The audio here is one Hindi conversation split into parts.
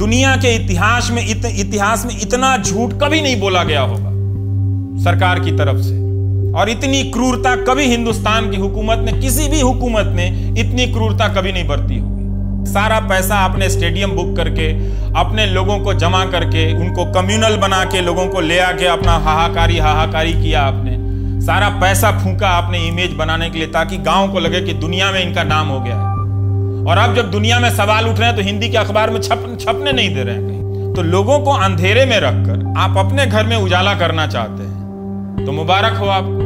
दुनिया के इतिहास में इत, इतिहास में इतना झूठ कभी नहीं बोला गया होगा सरकार की तरफ़ से। और इतनी क्रूरता कभी हिंदुस्तान की हुकूमत ने किसी भी हुकूमत ने इतनी क्रूरता कभी नहीं बरती होगी। सारा पैसा आपने स्टेडियम बुक करके अपने लोगों को जमा करके उनको कम्युनल बना के लोगों को ले आके अपना हाहाकारी हाहाकारी किया आपने। सारा पैसा फूका आपने इमेज बनाने के लिए ताकि गाँव को लगे कि दुनिया में इनका नाम हो गया है। और अब जब दुनिया में सवाल उठ रहे हैं तो हिंदी के अखबार में छप, छपने नहीं दे रहे हैं कहीं। तो लोगों को अंधेरे में रखकर आप अपने घर में उजाला करना चाहते हैं। तो मुबारक हो आपको।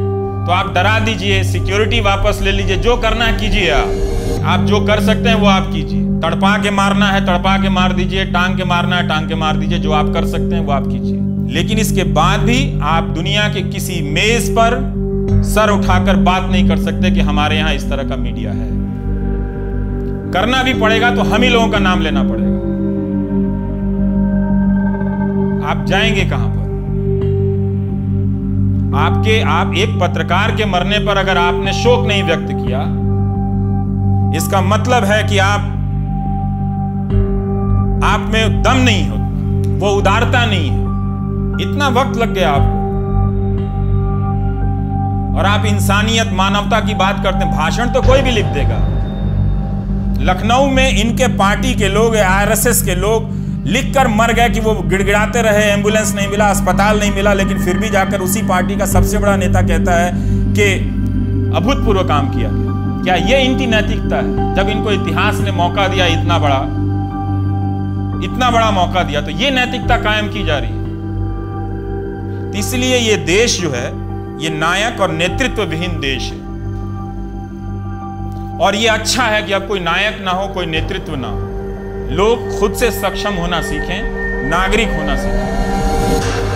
तो आप डरा दीजिए, सिक्योरिटी वापस ले लीजिए, जो करना है कीजिए आप। आप जो कर सकते हैं, वो आप कीजिए। तड़पा के मारना है, तड़पा के मार दीजिए, टांग के मारना है, टांग के मार दीजिए, जो आप कर सकते हैं, वो आप कीजिए। लेकिन इसके बाद भी आप दुनिया के किसी मेज पर सर उठाकर बात नहीं कर सकते कि हमारे यहाँ इस तरह का मीडिया है। करना भी पड़ेगा तो हम ही लोगों का नाम लेना पड़ेगा। आप जाएँगे कहाँ पर? आपके, आप एक पत्रकार के मरने पर अगर आपने शोक नहीं व्यक्त किया, इसका मतलब है कि आप आप में दम नहीं हो, वो उदारता नहीं है। इतना वक्त लग गया आपको। और आप इंसानियत, मानवता की बात करते हैं, भाषण तो कोई भी लिख देगा। लखनऊ में इनके पार्टी के लोग, आरएसएस के लोग लिखकर मर गए कि वो गिड़गिड़ाते रहे, एंबुलेंस नहीं मिला, अस्पताल नहीं मिला, लेकिन फिर भी जाकर उसी पार्टी का सबसे बड़ा नेता कहता है कि अभूतपूर्व काम किया गया। क्या ये इनकी नैतिकता है? जब इनको इतिहास ने मौका दिया इतना बड़ा इतना बड़ा मौका दिया तो ये नैतिकता कायम की जा रही है। तो इसलिए ये देश जो है, ये नायक और नेतृत्व विहीन देश है। और ये अच्छा है कि अब कोई नायक ना हो, कोई नेतृत्व ना हो। लोग खुद से सक्षम होना सीखें, नागरिक होना सीखें।